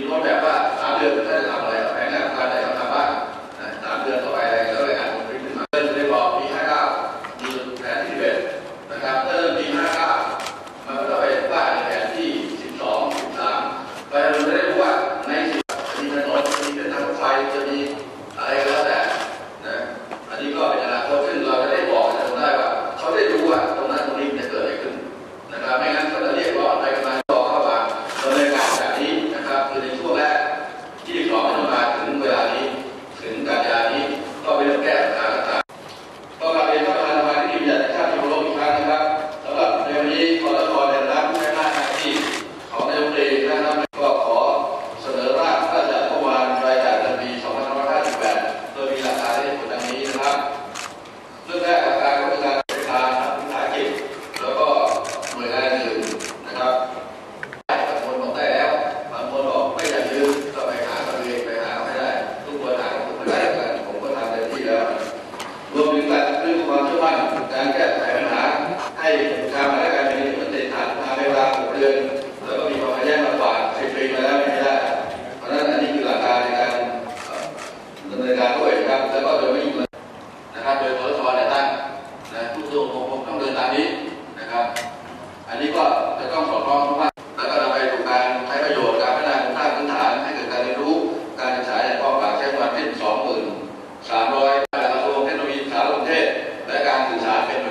E Norberto, น่วยงยืนนะครับบางคนบอกได้แล้วบางคนบอกไม่อยากยืมก็ไปหาตัวเองไปหาไม่ได้ ทุกคนหาทุกคนได้กันผมก็ทำเต็มที่แล้วรวมถึงการเรื่องความชื่อมั่นการแก้ไขปัญหาให้การมาและการมีผลติดฐาายเวลาหกเดือนแล้วก็มีความแย่งลำบากสิบปีมาแล้ไม่ได้เพราะฉะนั้นอันนี้คือการในการดำเนินการด้วยครับแล้วก็โดยไม่ยุ่นะครับโดยทศวรรตั้งทุกตัวผมต้องเดินตามนี้นะครับ อันนี้ก็จะต้องสอดคล้องทุกภาคแล้วก็นำไปสู่การใช้ประโยชน์การพัฒนาครงสร้างพื้นฐานให้เกิดการเรียนรู้ การศึกษาอย่างกว้างขวางใช้ประมาณเพียงสองหมื่นสามร้อยกระทรวงเทคโนโลยีสารสนเทศและการสื่อสารเป็น